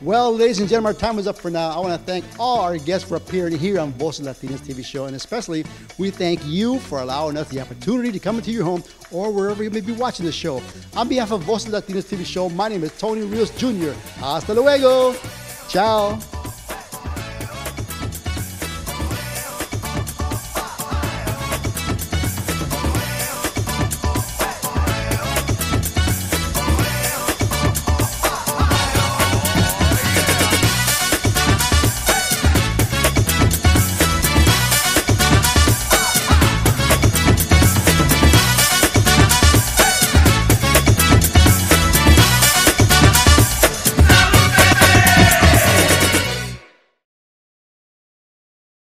Well, ladies and gentlemen, our time is up for now. I want to thank all our guests for appearing here on Voces Latinas TV show, and especially we thank you for allowing us the opportunity to come into your home or wherever you may be watching the show. On behalf of Voces Latinas TV show, my name is Tony Rios Jr. Hasta luego. Ciao.